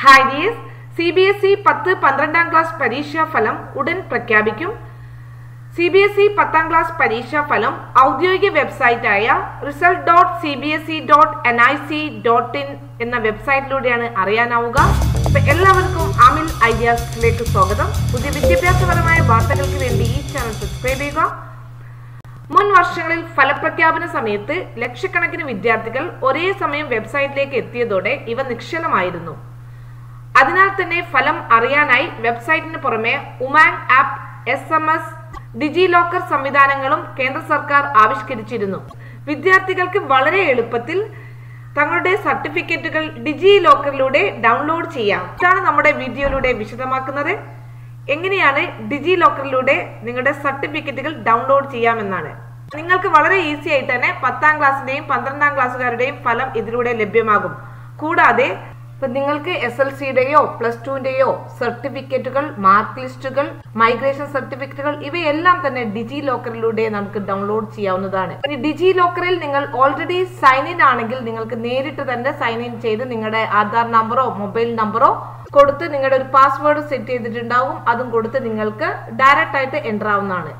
Hi dears C B S E പത്ത് പന്ത്രണ്ടാം class പരീക്ഷാ ഫലം ഉടൻ പ്രഖ്യാപിക്കും. സി ബി എസ് ഇ പത്താം ക്ലാസ് പരീക്ഷാ ഫലം ഔദ്യോഗിക വെബ്സൈറ്റായ result dot C B S E dot N I C dot in എന്ന വെബ്സൈറ്റിലൂടെയാണ് അറിയാനാവുക. എല്ലാവർക്കും അമിൽ ഐഡിയാസിലേക്ക് സ്വാഗതം. പുതിയ വിദ്യാഭ്യാസപരമായ വാർത്തകൾക്ക് വേണ്ടി ഈ ചാനൽ സബ്സ്ക്രൈബ് ചെയ്യുക. മുൻ വർഷങ്ങളിൽ ഫലപ്രഖ്യാപന സമയത്ത് ലക്ഷക്കണക്കിന് വിദ്യാർത്ഥികൾ ഒരേ സമയം വെബ്സൈറ്റിലേക്ക് എത്തിയതോടെ ഇവ നിശ്ചലമായിരുന്നു. അതിനാൽ തന്നെ ഫലം അറിയാനായി വെബ്സൈറ്റിന് പുറമെ Umang app S M S DigiLocker സംവിധാനങ്ങളും കേന്ദ്ര സർക്കാർ ആവിഷ്കരിച്ചിരുന്നു. വിദ്യാർത്ഥികൾക്ക് വളരെ എളുപ്പത്തിൽ തങ്ങളുടെ സർട്ടിഫിക്കറ്റുകൾ ഡിജി ലോക്കറിലൂടെ ഡൗൺലോഡ് ചെയ്യാം. ഇതാണ് നമ്മുടെ വീഡിയോയിലൂടെ വിശദമാക്കുന്നത്. എങ്ങനെയാണ് ഡിജി ലോക്കറിലൂടെ നിങ്ങളുടെ സർട്ടിഫിക്കറ്റുകൾ ഡൗൺലോഡ് ചെയ്യാമെന്നാണ്. നിങ്ങൾക്ക് വളരെ ഈസി ആയിട്ട് തന്നെ പത്താം ക്ലാസ്സിന്റെയും പന്ത്രണ്ടാം ക്ലാസ്സുകാരുടെയും ഫലം ഇതിലൂടെ ലഭ്യമാകും. കൂടാതെ ഇപ്പൊ നിങ്ങൾക്ക് എസ് എൽ സിയുടെയോ പ്ലസ് ടുവിന്റെയോ സർട്ടിഫിക്കറ്റുകൾ മാർക്ക് ലിസ്റ്റുകൾ മൈഗ്രേഷൻ സർട്ടിഫിക്കറ്റുകൾ ഇവയെല്ലാം തന്നെ ഡിജി ലോക്കറിലൂടെ നമുക്ക് ഡൗൺലോഡ് ചെയ്യാവുന്നതാണ്. ഡിജി ലോക്കറിൽ നിങ്ങൾ ഓൾറെഡി സൈൻ ഇൻ ആണെങ്കിൽ നിങ്ങൾക്ക് നേരിട്ട് തന്നെ സൈൻ ഇൻ ചെയ്ത് നിങ്ങളുടെ ആധാർ നമ്പറോ മൊബൈൽ നമ്പറോ കൊടുത്ത് നിങ്ങളുടെ ഒരു പാസ്വേഡ് സെറ്റ് ചെയ്തിട്ടുണ്ടാവും. അതും കൊടുത്ത് നിങ്ങൾക്ക് ഡയറക്റ്റ് ആയിട്ട് എന്റർ ആവുന്നതാണ്.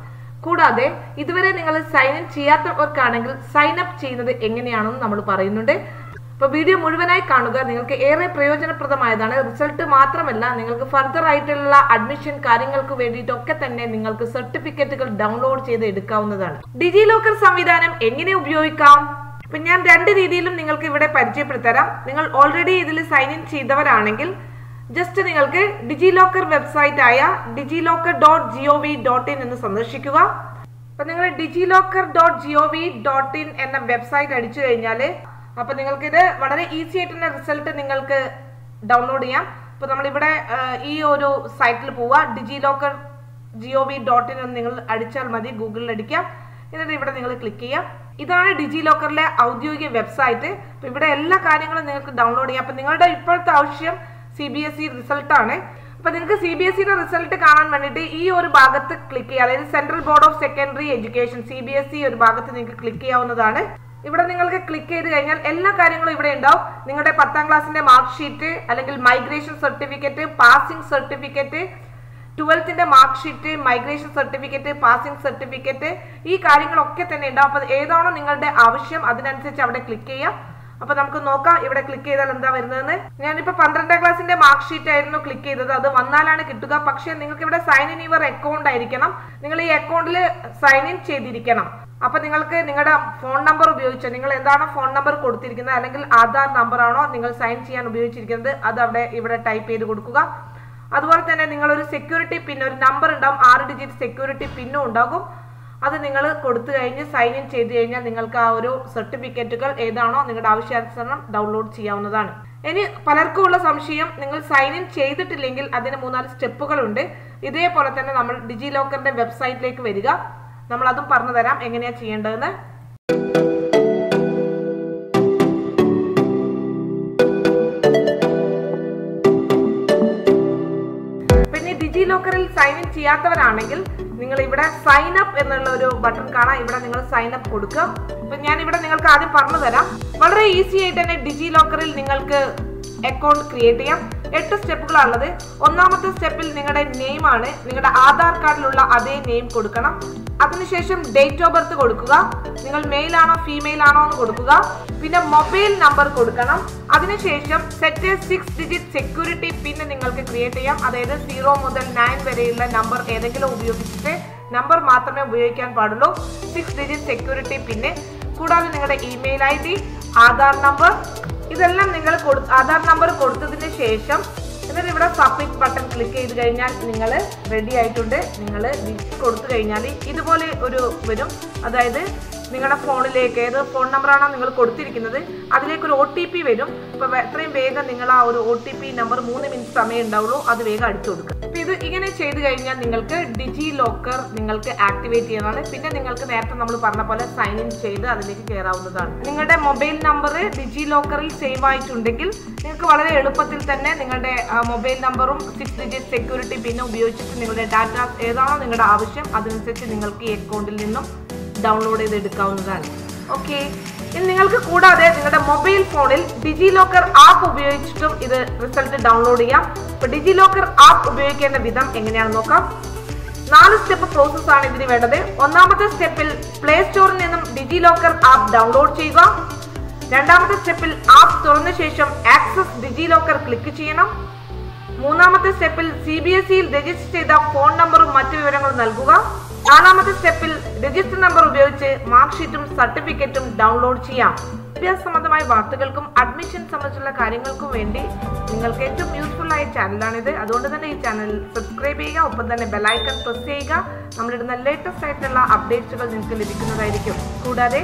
കൂടാതെ ഇതുവരെ നിങ്ങൾ സൈൻ ഇൻ ചെയ്യാത്തവർക്കാണെങ്കിൽ സൈൻ അപ്പ് ചെയ്യുന്നത് എങ്ങനെയാണെന്ന് നമ്മൾ പറയുന്നുണ്ട്. അപ്പൊ വീഡിയോ മുഴുവനായി കാണുക. നിങ്ങൾക്ക് ഏറെ പ്രയോജനപ്രദമായതാണ്. റിസൾട്ട് മാത്രമല്ല നിങ്ങൾക്ക് ഫർദർ ആയിട്ടുള്ള അഡ്മിഷൻ കാര്യങ്ങൾക്ക് വേണ്ടിയിട്ടൊക്കെ തന്നെ നിങ്ങൾക്ക് സർട്ടിഫിക്കറ്റുകൾ ഡൗൺലോഡ് ചെയ്ത് എടുക്കാവുന്നതാണ്. ഡിജി ലോക്കർ സംവിധാനം എങ്ങനെ ഉപയോഗിക്കാം? ഇപ്പൊ ഞാൻ രണ്ട് രീതിയിലും നിങ്ങൾക്ക് ഇവിടെ പരിചയപ്പെടുത്തരാം. നിങ്ങൾ ഓൾറെഡി ഇതിൽ സൈൻ ഇൻ ചെയ്തവരാണെങ്കിൽ ജസ്റ്റ് നിങ്ങൾക്ക് ഡിജി ലോക്കർ വെബ്സൈറ്റ് ആയ DigiLocker dot G O V dot in എന്ന് സന്ദർശിക്കുക. അപ്പൊ നിങ്ങൾ DigiLocker dot G O V dot in എന്ന വെബ്സൈറ്റ് അടിച്ചു കഴിഞ്ഞാൽ അപ്പൊ നിങ്ങൾക്ക് ഇത് വളരെ ഈസി ആയിട്ട് തന്നെ റിസൾട്ട് നിങ്ങൾക്ക് ഡൗൺലോഡ് ചെയ്യാം. ഇപ്പൊ നമ്മളിവിടെ ഈ ഒരു സൈറ്റിൽ പോവുക DigiLocker G O V dot in നിങ്ങൾ അടിച്ചാൽ മതി ഗൂഗിളിൽ അടിക്കാം. എന്നിട്ട് ഇവിടെ നിങ്ങൾ ക്ലിക്ക് ചെയ്യാം. ഇതാണ് ഡിജി ലോക്കറിലെ ഔദ്യോഗിക വെബ്സൈറ്റ് അപ്പൊ ഇവിടെ എല്ലാ കാര്യങ്ങളും നിങ്ങൾക്ക് ഡൗൺലോഡ് ചെയ്യാം. അപ്പൊ നിങ്ങളുടെ ഇപ്പോഴത്തെ ആവശ്യം സി ബി എസ് ഇ റിസൾട്ടാണ് അപ്പൊ നിങ്ങൾക്ക് സി ബി എസ് സിയുടെ റിസൾട്ട് കാണാൻ വേണ്ടിയിട്ട് ഈ ഒരു ഭാഗത്ത് ക്ലിക്ക് ചെയ്യുക അതായത് central board of secondary education C B S E ഒരു ഭാഗത്ത് നിങ്ങൾക്ക് ക്ലിക്ക് ചെയ്യാവുന്നതാണ്. ഇവിടെ നിങ്ങൾക്ക് ക്ലിക്ക് ചെയ്ത് കഴിഞ്ഞാൽ എല്ലാ കാര്യങ്ങളും ഇവിടെ ഉണ്ടാവും. നിങ്ങളുടെ പത്താം ക്ലാസ്സിന്റെ മാർക്ക് ഷീറ്റ് അല്ലെങ്കിൽ migration certificate passing certificate ട്വൽത്തിന്റെ mark sheet migration certificate passing certificate ഈ കാര്യങ്ങളൊക്കെ തന്നെ ഉണ്ടാവും. അപ്പൊ ഏതാണോ നിങ്ങളുടെ ആവശ്യം അതിനനുസരിച്ച് അവിടെ ക്ലിക്ക് ചെയ്യാം. അപ്പൊ നമുക്ക് നോക്കാം ഇവിടെ ക്ലിക്ക് ചെയ്താൽ എന്താ വരുന്നതെന്ന്. ഞാനിപ്പോ പന്ത്രണ്ടാം ക്ലാസ്സിന്റെ മാർക്ക് ഷീറ്റ് ആയിരുന്നു ക്ലിക്ക് ചെയ്തത്. അത് വന്നാലാണ് കിട്ടുക. പക്ഷേ നിങ്ങൾക്ക് ഇവിടെ സൈൻ ഇൻ യുവർ അക്കൗണ്ട് ആയിരിക്കണം. നിങ്ങൾ ഈ അക്കൗണ്ടിൽ സൈൻ ഇൻ ചെയ്തിരിക്കണം. അപ്പൊ നിങ്ങൾക്ക് നിങ്ങളുടെ ഫോൺ നമ്പർ ഉപയോഗിച്ച് നിങ്ങൾ എന്താണ് ഫോൺ നമ്പർ കൊടുത്തിരിക്കുന്നത് അല്ലെങ്കിൽ ആധാർ നമ്പർ ആണോ നിങ്ങൾ സൈൻ ചെയ്യാൻ ഉപയോഗിച്ചിരിക്കുന്നത് അത് അവിടെ ഇവിടെ ടൈപ്പ് ചെയ്ത് കൊടുക്കുക. അതുപോലെ തന്നെ നിങ്ങൾ ഒരു സെക്യൂരിറ്റി പിൻ ഒരു നമ്പർ ഉണ്ടാവും ആറ് ഡിജിറ്റ് സെക്യൂരിറ്റി പിന്നും ഉണ്ടാകും. അത് നിങ്ങൾ കൊടുത്തു കഴിഞ്ഞ് സൈൻ ഇൻ ചെയ്ത് കഴിഞ്ഞാൽ നിങ്ങൾക്ക് ആ ഒരു സർട്ടിഫിക്കറ്റുകൾ ഏതാണോ നിങ്ങളുടെ ആവശ്യാനുസരണം ഡൗൺലോഡ് ചെയ്യാവുന്നതാണ്. ഇനി പലർക്കും ഉള്ള സംശയം നിങ്ങൾ സൈൻ ഇൻ ചെയ്തിട്ടില്ലെങ്കിൽ അതിന് മൂന്നാൽ സ്റ്റെപ്പുകളുണ്ട് ഇതേപോലെ തന്നെ നമ്മൾ ഡിജി ലോക്കറിന്റെ വെബ്സൈറ്റിലേക്ക് വരിക. നമ്മൾ അതും പറഞ്ഞു തരാം. എങ്ങനെയാ ചെയ്യേണ്ടതെന്ന്? പിന്നെ ഡിജി ലോക്കറിൽ സൈൻ ഇൻ ചെയ്യാത്തവരാണെങ്കിൽ നിങ്ങൾ ഇവിടെ സൈൻ അപ്പ് എന്നുള്ള ഒരു ബട്ടൺ കാണാം. ഇവിടെ നിങ്ങൾ സൈൻ അപ്പ് കൊടുക്കുക. അപ്പൊ ഞാൻ ഇവിടെ നിങ്ങൾക്ക് ആദ്യം പറഞ്ഞു തരാം. വളരെ ഈസി ആയിട്ട് തന്നെ ഡിജി ലോക്കറിൽ നിങ്ങൾക്ക് അക്കൗണ്ട് ക്രിയേറ്റ് ചെയ്യാം. എട്ട് സ്റ്റെപ്പുകളാണുള്ളത്. ഒന്നാമത്തെ സ്റ്റെപ്പിൽ നിങ്ങളുടെ നെയിം ആണ്. നിങ്ങളുടെ ആധാർ കാർഡിലുള്ള അതേ നെയിം കൊടുക്കണം. അതിനുശേഷം ഡേറ്റ് ഓഫ് ബർത്ത് കൊടുക്കുക. നിങ്ങൾ മെയിൽ ആണോ ഫീമെയിൽ ആണോ എന്ന് കൊടുക്കുക. പിന്നെ മൊബൈൽ നമ്പർ കൊടുക്കണം. അതിനുശേഷം set six digit security pin നിങ്ങൾക്ക് ക്രിയേറ്റ് ചെയ്യാം. അതായത് സീറോ മുതൽ നയൻ വരെയുള്ള നമ്പർ ഏതെങ്കിലും ഉപയോഗിച്ചിട്ട് നമ്പർ മാത്രമേ ഉപയോഗിക്കാൻ പാടുള്ളൂ. സിക്സ് ഡിജിറ്റ് സെക്യൂരിറ്റി പിന്നെ കൂടാതെ നിങ്ങളുടെ email I D Aadhaar number ഇതെല്ലാം നിങ്ങൾ കൊടു ആധാർ നമ്പർ കൊടുത്തതിന് ശേഷം എന്നിട്ട് ഇവിടെ സബ്മിറ്റ് ബട്ടൺ ക്ലിക്ക് ചെയ്ത് കഴിഞ്ഞാൽ നിങ്ങൾ റെഡി ആയിട്ടുണ്ട്. നിങ്ങൾ കൊടുത്തു കഴിഞ്ഞാൽ ഇതുപോലെ ഒരു വരും. അതായത് നിങ്ങളുടെ ഫോണിലേക്ക് ഏത് ഫോൺ നമ്പറാണോ നിങ്ങൾ കൊടുത്തിരിക്കുന്നത് അതിലേക്ക് ഒരു ഒ ടി പി വരും. അപ്പോൾ എത്രയും വേഗം നിങ്ങൾ ആ ഒരു ഒ ടി പി നമ്പർ മൂന്ന് മിനിറ്റ് സമയം ഉണ്ടാവുള്ളൂ. അത് വേഗം അടിച്ചു കൊടുക്കുക. ഇത് ഇങ്ങനെ ചെയ്ത് കഴിഞ്ഞാൽ നിങ്ങൾക്ക് ഡിജി ലോക്കർ നിങ്ങൾക്ക് ആക്ടിവേറ്റ് ചെയ്യുന്നതാണ്. പിന്നെ നിങ്ങൾക്ക് നേരത്തെ നമ്മൾ പറഞ്ഞ പോലെ സൈൻ ഇൻ ചെയ്ത് അതിലേക്ക് കയറാവുന്നതാണ് നിങ്ങളുടെ മൊബൈൽ നമ്പർ ഡിജി ലോക്കറിൽ സേവ് ആയിട്ടുണ്ടെങ്കിൽ നിങ്ങൾക്ക് വളരെ എളുപ്പത്തിൽ തന്നെ നിങ്ങളുടെ മൊബൈൽ നമ്പറും സിക്സ് ഡിജിറ്റ് സെക്യൂരിറ്റി പിന്നെ ഉപയോഗിച്ചിട്ട് നിങ്ങളുടെ ഡാറ്റ ഏതാണോ നിങ്ങളുടെ ആവശ്യം അതനുസരിച്ച് നിങ്ങൾക്ക് ഈ അക്കൗണ്ടിൽ നിന്നും ഡൗൺലോഡ് ചെയ്ത് എടുക്കാവുന്നതാണ്. ഓക്കെ ഇനി നിങ്ങൾക്ക് കൂടാതെ നിങ്ങളുടെ മൊബൈൽ ഫോണിൽ ഡിജി ലോക്കർ ആപ്പ് ഉപയോഗിച്ചിട്ടും ഇത് റിസൾട്ട് ഡൗൺലോഡ് ചെയ്യാം. ഡിജി ലോക്കർ ആപ്പ് ഉപയോഗിക്കേണ്ട വിധം എങ്ങനെയാണെന്ന് നോക്കാം. നാല് സ്റ്റെപ്പ് പ്രോസസ് ആണ് ഇതിന് വേണ്ടത്. ഒന്നാമത്തെ സ്റ്റെപ്പിൽ പ്ലേ സ്റ്റോറിൽ നിന്നും ഡിജി ലോക്കർ ആപ്പ് ഡൗൺലോഡ് ചെയ്യുക. രണ്ടാമത്തെ സ്റ്റെപ്പിൽ ആപ്പ് തുറന്ന ശേഷം ആക്സസ് ഡിജി ലോക്കർ ക്ലിക്ക് ചെയ്യണം. മൂന്നാമത്തെ സ്റ്റെപ്പിൽ സി ബി എസ് ഇയിൽ രജിസ്റ്റർ ചെയ്ത ഫോൺ നമ്പറും മറ്റു വിവരങ്ങളും നൽകുക. നാലാമത്തെ സ്റ്റെപ്പിൽ രജിസ്റ്റർ നമ്പർ ഉപയോഗിച്ച് മാർക്ക് ഷീറ്റും സർട്ടിഫിക്കറ്റും ഡൗൺലോഡ് ചെയ്യാം. വിദ്യാഭ്യാസ സംബന്ധമായ വാർത്തകൾക്കും അഡ്മിഷൻ സംബന്ധിച്ചുള്ള കാര്യങ്ങൾക്കും വേണ്ടി നിങ്ങൾക്ക് ഏറ്റവും യൂസ്ഫുൾ ആയ ചാനലാണിത് അതുകൊണ്ട് തന്നെ ഈ ചാനൽ സബ്സ്ക്രൈബ് ചെയ്യുക ഒപ്പം തന്നെ ബെലൈക്കൺ പ്രസ് ചെയ്യുക. നമ്മളിടുന്ന ലേറ്റസ്റ്റ് ആയിട്ടുള്ള അപ്ഡേറ്റ്സുകൾ നിങ്ങൾക്ക് ലഭിക്കുന്നതായിരിക്കും. കൂടാതെ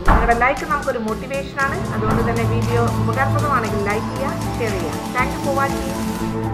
നിങ്ങളുടെ ലൈക്ക് നമുക്കൊരു മോട്ടിവേഷനാണ് അതുകൊണ്ട് തന്നെ വീഡിയോ ഉപകാരപ്രദമാണെങ്കിൽ ലൈക്ക് ചെയ്യുക ഷെയർ ചെയ്യുക. Thank you for watching